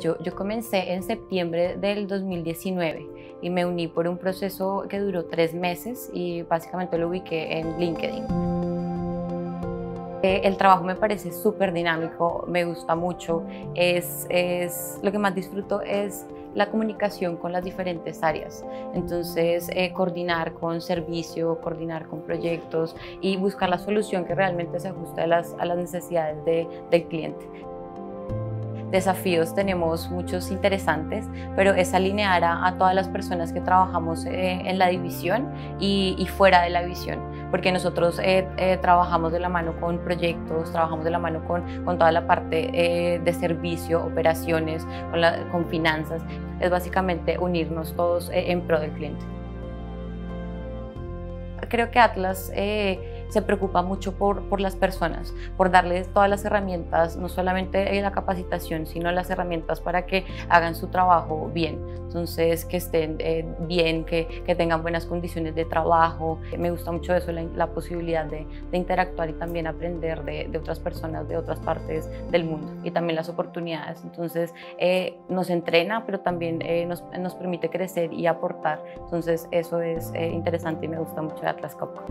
Yo, comencé en septiembre del 2019 y me uní por un proceso que duró tres meses y básicamente lo ubiqué en LinkedIn. Eh, el trabajo me parece súper dinámico, me gusta mucho, es, lo que más disfruto es la comunicación con las diferentes áreas. Entonces, eh, coordinar con servicio, coordinar con proyectos y buscar la solución que realmente se ajuste a las, necesidades de, del cliente desafíos tenemos muchos interesantes, pero es alinear a, todas las personas que trabajamos eh, en la división y, fuera de la división, porque nosotros eh, eh, trabajamos de la mano con proyectos, trabajamos de la mano con, con toda la parte de servicio, operaciones, con, con finanzas. Es básicamente unirnos todos en pro del cliente. Creo que Atlas se preocupa mucho por, por las personas, por darles todas las herramientas, no solamente la capacitación, sino las herramientas para que hagan su trabajo bien. Entonces, que estén eh, bien, que, que, tengan buenas condiciones de trabajo. Me gusta mucho eso, la, posibilidad de, interactuar y también aprender de, de, otras personas de otras partes del mundo y también las oportunidades. Entonces, eh, nos entrena, pero también eh, nos, nos, permite crecer y aportar. Entonces, eso es interesante y me gusta mucho de Atlas Copco.